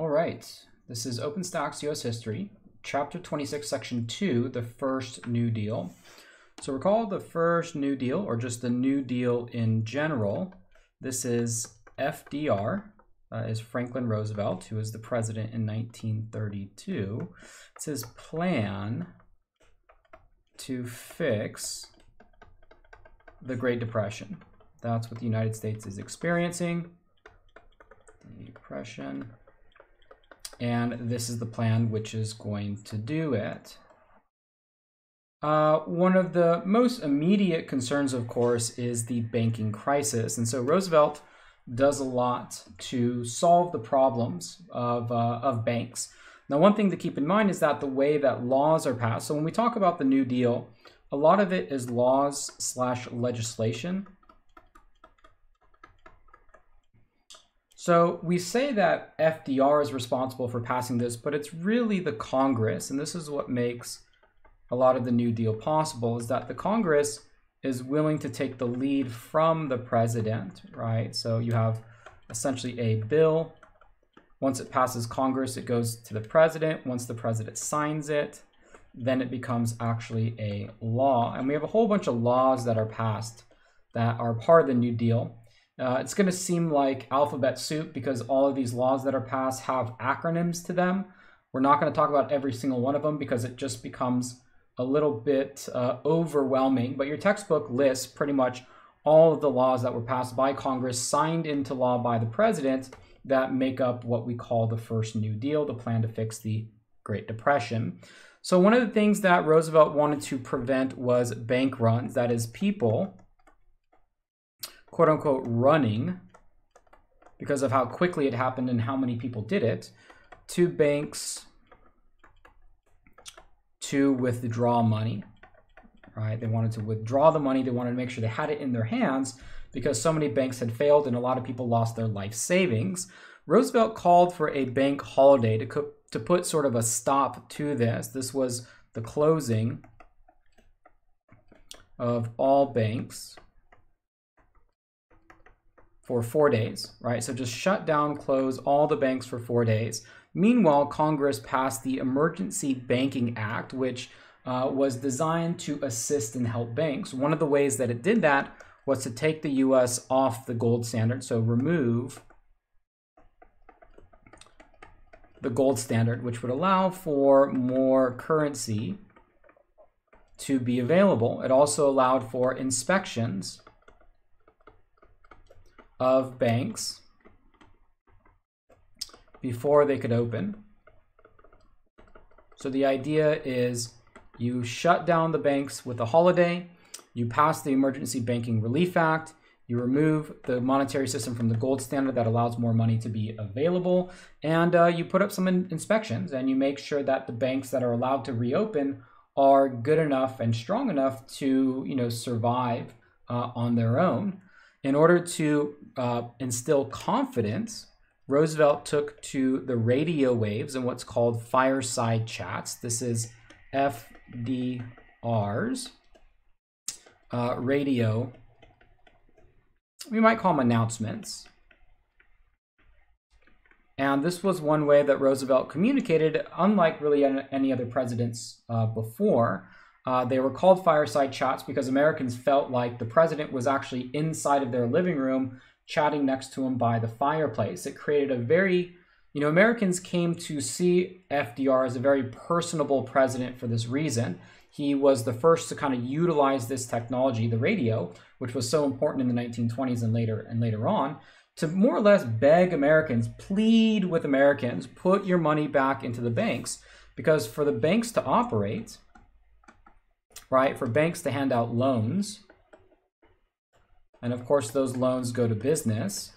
All right, this is OpenStax US History, Chapter 26, Section 2, the first New Deal. So recall the first New Deal, or just the New Deal in general. This is FDR, uh, is Franklin Roosevelt, who was the president in 1932. It's his plan to fix the Great Depression. That's what the United States is experiencing. Depression. And this is the plan which is going to do it. Uh, one of the most immediate concerns, of course, is the banking crisis. And so Roosevelt does a lot to solve the problems of, uh, of banks. Now, one thing to keep in mind is that the way that laws are passed, so when we talk about the New Deal, a lot of it is laws slash legislation. So we say that FDR is responsible for passing this, but it's really the Congress, and this is what makes a lot of the New Deal possible, is that the Congress is willing to take the lead from the president, right? So you have essentially a bill. Once it passes Congress, it goes to the president. Once the president signs it, then it becomes actually a law. And we have a whole bunch of laws that are passed that are part of the New Deal. Uh, it's going to seem like alphabet soup because all of these laws that are passed have acronyms to them. We're not going to talk about every single one of them because it just becomes a little bit uh, overwhelming. But your textbook lists pretty much all of the laws that were passed by Congress, signed into law by the president, that make up what we call the first New Deal, the plan to fix the Great Depression. So, one of the things that Roosevelt wanted to prevent was bank runs, that is, people quote unquote running because of how quickly it happened and how many people did it to banks to withdraw money right? They wanted to withdraw the money. They wanted to make sure they had it in their hands because so many banks had failed and a lot of people lost their life savings. Roosevelt called for a bank holiday to, co- to put sort of a stop to this. This was the closing of all banks for four days, right? So just shut down, close all the banks for four days. Meanwhile, Congress passed the Emergency Banking Act, which uh, was designed to assist and help banks. One of the ways that it did that was to take the US off the gold standard, so remove the gold standard, which would allow for more currency to be available. It also allowed for inspections of banks before they could open. So the idea is you shut down the banks with a holiday, you pass the Emergency Banking Relief Act, you remove the monetary system from the gold standard that allows more money to be available, and uh, you put up some in inspections and you make sure that the banks that are allowed to reopen are good enough and strong enough to you know survive uh, on their own. In order to uh, instill confidence, Roosevelt took to the radio waves and what's called fireside chats. This is FDR's uh, radio, we might call them announcements. And this was one way that Roosevelt communicated, unlike really any other presidents uh, before. Uh, they were called fireside chats because Americans felt like the president was actually inside of their living room chatting next to him by the fireplace. It created a very, you know, Americans came to see FDR as a very personable president for this reason. He was the first to kind of utilize this technology, the radio, which was so important in the 1920s and later and later on, to more or less beg Americans, plead with Americans, put your money back into the banks because for the banks to operate, right? For banks to hand out loans. And of course, those loans go to business.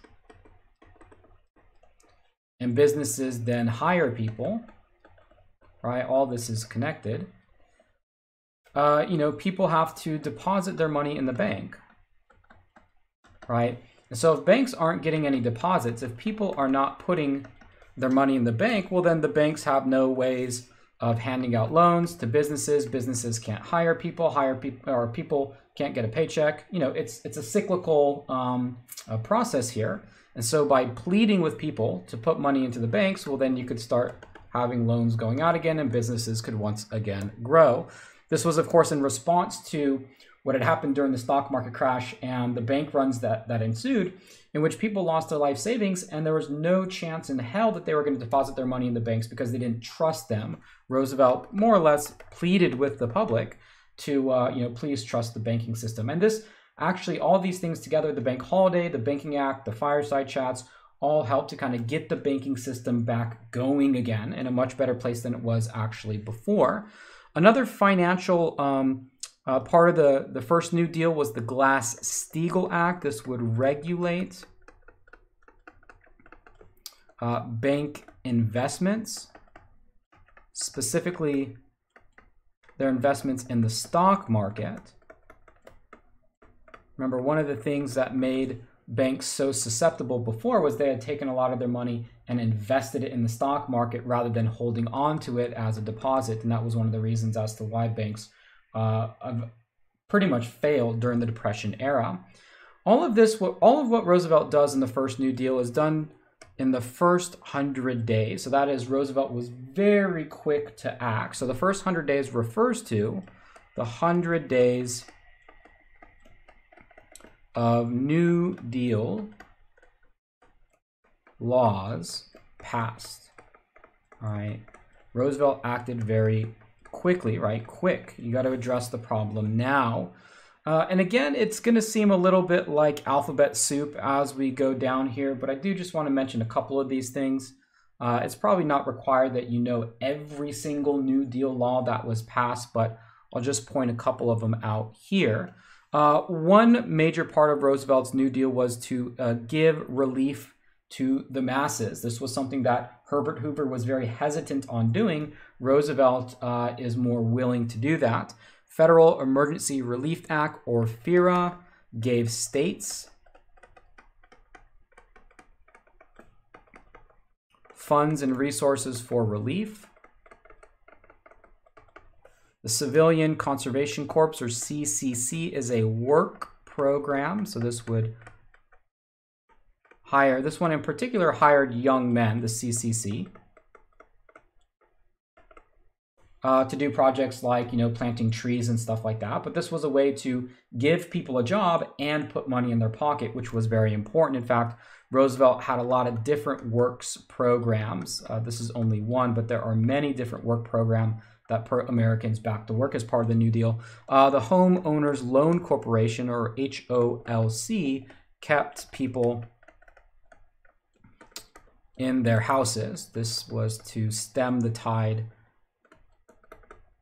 And businesses then hire people, right? All this is connected. Uh, you know, people have to deposit their money in the bank, right? And so if banks aren't getting any deposits, if people are not putting their money in the bank, well, then the banks have no ways of handing out loans to businesses. Businesses can't hire people, hire people, or people can't get a paycheck. You know, it's it's a cyclical um, uh, process here. And so by pleading with people to put money into the banks, well, then you could start having loans going out again and businesses could once again grow. This was, of course, in response to what had happened during the stock market crash and the bank runs that, that ensued, in which people lost their life savings and there was no chance in hell that they were going to deposit their money in the banks because they didn't trust them. Roosevelt more or less pleaded with the public to, uh, you know, please trust the banking system. And this actually, all these things together, the bank holiday, the banking act, the fireside chats, all helped to kind of get the banking system back going again in a much better place than it was actually before. Another financial um, uh, part of the, the first New Deal was the Glass Steagall Act. This would regulate uh, bank investments, specifically their investments in the stock market. Remember, one of the things that made banks so susceptible before was they had taken a lot of their money and invested it in the stock market rather than holding on to it as a deposit. And that was one of the reasons as to why banks uh, pretty much failed during the Depression era. All of this, all of what Roosevelt does in the first New Deal is done in the first hundred days. So that is, Roosevelt was very quick to act. So the first hundred days refers to the hundred days of New Deal laws passed. All right. Roosevelt acted very quickly, right? Quick. You got to address the problem now. Uh, and again, it's going to seem a little bit like alphabet soup as we go down here, but I do just want to mention a couple of these things. Uh, it's probably not required that you know every single New Deal law that was passed, but I'll just point a couple of them out here. Uh, one major part of Roosevelt's New Deal was to uh, give relief to the masses. This was something that Herbert Hoover was very hesitant on doing. Roosevelt uh, is more willing to do that. Federal Emergency Relief Act, or FERA, gave states funds and resources for relief. The Civilian Conservation Corps, or CCC, is a work program. So this would hire, this one in particular hired young men, the CCC, uh, to do projects like, you know, planting trees and stuff like that. But this was a way to give people a job and put money in their pocket, which was very important. In fact, Roosevelt had a lot of different works programs. Uh, this is only one, but there are many different work programs that put Americans back to work as part of the New Deal. Uh, the Homeowners Loan Corporation, or HOLC, kept people in their houses. This was to stem the tide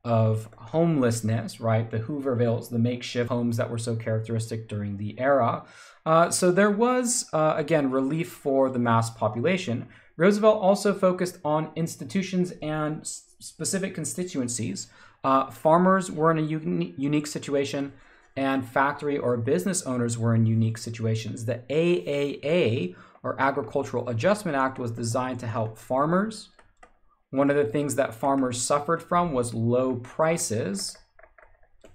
of homelessness, right? The Hoovervilles, the makeshift homes that were so characteristic during the era. Uh, so there was, uh, again, relief for the mass population. Roosevelt also focused on institutions and specific constituencies. Uh, farmers were in a uni- unique situation, and factory or business owners were in unique situations. The AAA, or Agricultural Adjustment Act, was designed to help farmers. One of the things that farmers suffered from was low prices.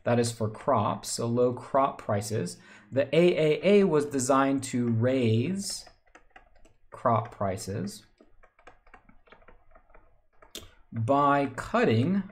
That is for crops, so low crop prices. The AAA was designed to raise crop prices by cutting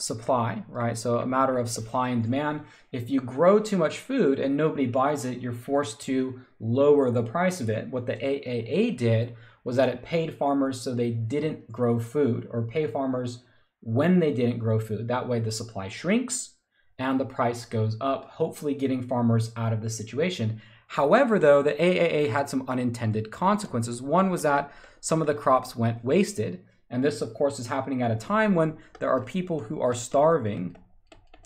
supply, right? So a matter of supply and demand. If you grow too much food and nobody buys it, you're forced to lower the price of it. What the AAA did was that it paid farmers so they didn't grow food or pay farmers when they didn't grow food. That way the supply shrinks and the price goes up, hopefully getting farmers out of the situation. However, though, the AAA had some unintended consequences. One was that some of the crops went wasted. And this, of course, is happening at a time when there are people who are starving.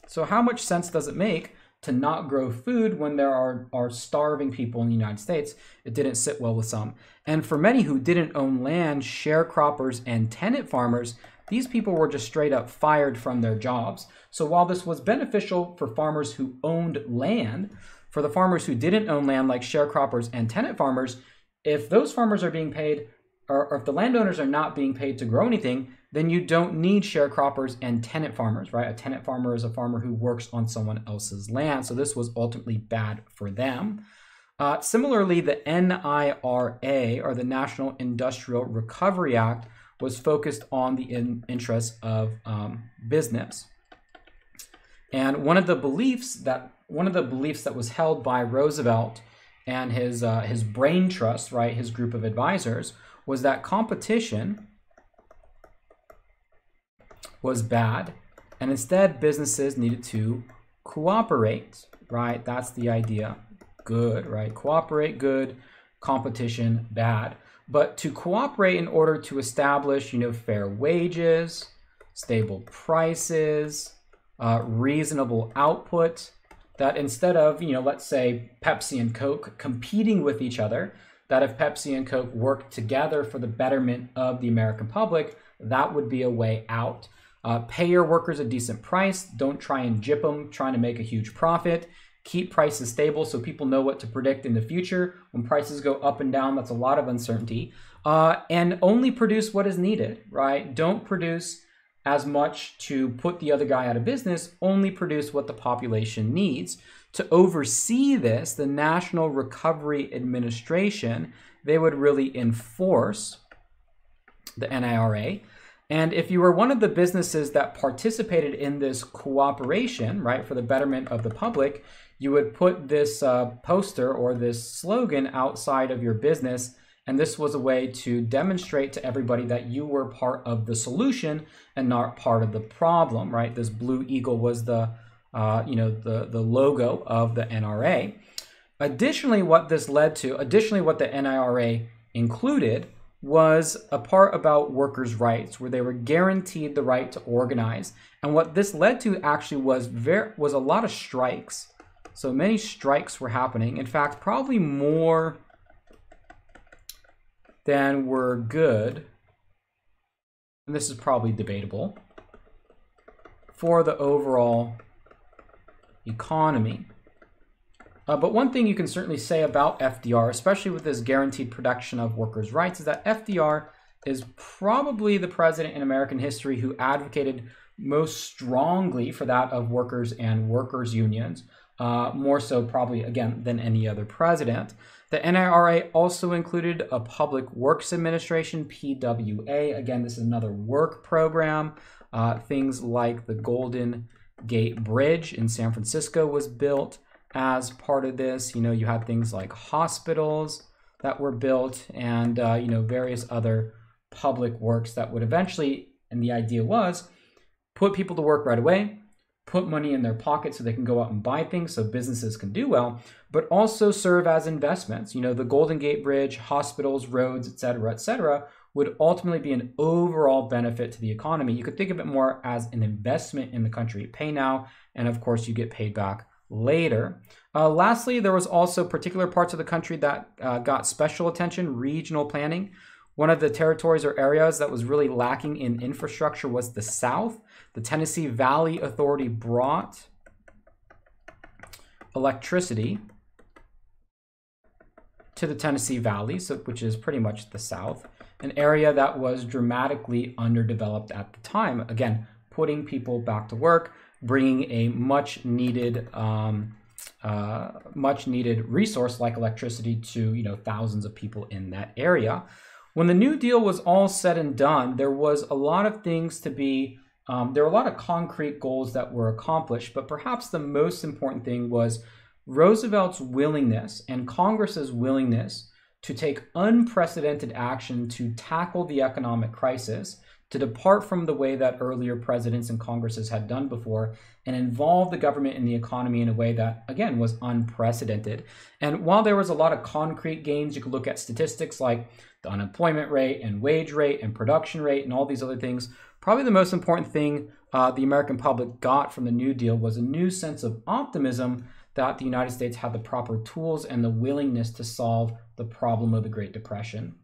So, how much sense does it make to not grow food when there are, are starving people in the United States? It didn't sit well with some. And for many who didn't own land, sharecroppers, and tenant farmers, these people were just straight up fired from their jobs. So, while this was beneficial for farmers who owned land, for the farmers who didn't own land, like sharecroppers and tenant farmers, if those farmers are being paid or, or if the landowners are not being paid to grow anything, then you don't need sharecroppers and tenant farmers, right? A tenant farmer is a farmer who works on someone else's land. So this was ultimately bad for them. Uh, similarly, the NIRA, or the National Industrial Recovery Act, was focused on the in interests of um, business. And one of the beliefs that one of the beliefs that was held by Roosevelt and his uh, his brain trust, right, his group of advisors, was that competition was bad, and instead businesses needed to cooperate, right? That's the idea. Good, right? Cooperate, good. Competition, bad. But to cooperate in order to establish, you know, fair wages, stable prices, uh, reasonable output, that instead of, you know, let's say Pepsi and Coke competing with each other, that if Pepsi and Coke worked together for the betterment of the American public, that would be a way out. Uh, pay your workers a decent price. Don't try and jip them trying to make a huge profit. Keep prices stable so people know what to predict in the future. When prices go up and down, that's a lot of uncertainty. Uh, and only produce what is needed, right? Don't produce as much to put the other guy out of business, only produce what the population needs. To oversee this, the National Recovery Administration, they would really enforce the NIRA. And if you were one of the businesses that participated in this cooperation, right, for the betterment of the public, you would put this uh, poster or this slogan outside of your business and this was a way to demonstrate to everybody that you were part of the solution and not part of the problem, right? This blue eagle was the, uh, you know, the, the logo of the NRA. Additionally, what this led to, additionally, what the NIRA included was a part about workers' rights, where they were guaranteed the right to organize. And what this led to actually was very was a lot of strikes. So many strikes were happening. In fact, probably more than were good, and this is probably debatable, for the overall economy. Uh, but one thing you can certainly say about FDR, especially with this guaranteed protection of workers' rights, is that FDR is probably the president in American history who advocated most strongly for that of workers and workers' unions, uh, more so probably, again, than any other president. The NIRA also included a Public Works Administration, PWA. Again, this is another work program. Uh, things like the Golden Gate Bridge in San Francisco was built as part of this. You know, you had things like hospitals that were built and, uh, you know, various other public works that would eventually, and the idea was, put people to work right away, put money in their pocket so they can go out and buy things so businesses can do well, but also serve as investments. You know, the Golden Gate Bridge, hospitals, roads, et cetera, et cetera, would ultimately be an overall benefit to the economy. You could think of it more as an investment in the country. pay now, and of course, you get paid back later. Uh, lastly, there was also particular parts of the country that uh, got special attention, regional planning. One of the territories or areas that was really lacking in infrastructure was the South. The Tennessee Valley Authority brought electricity to the Tennessee Valley, so, which is pretty much the South, an area that was dramatically underdeveloped at the time. Again, putting people back to work, bringing a much needed, um, uh, much needed resource like electricity to you know thousands of people in that area. When the New Deal was all said and done, there was a lot of things to be, um, there were a lot of concrete goals that were accomplished, but perhaps the most important thing was Roosevelt's willingness and Congress's willingness to take unprecedented action to tackle the economic crisis, to depart from the way that earlier presidents and Congresses had done before, and involve the government in the economy in a way that, again, was unprecedented. And while there was a lot of concrete gains, you could look at statistics like the unemployment rate and wage rate and production rate and all these other things. Probably the most important thing uh, the American public got from the New Deal was a new sense of optimism that the United States had the proper tools and the willingness to solve the problem of the Great Depression.